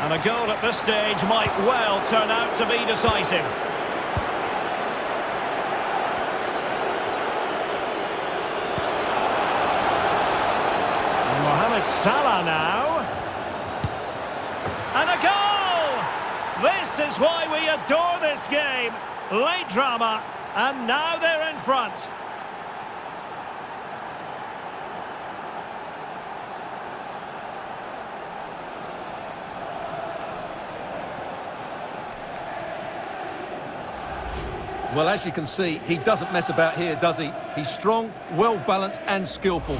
And a goal at this stage might well turn out to be decisive. And Mohamed Salah now. And a goal! This is why we adore this game. Late drama, and now they're in front. Well, as you can see, he doesn't mess about here, does he? He's strong, well-balanced and skillful.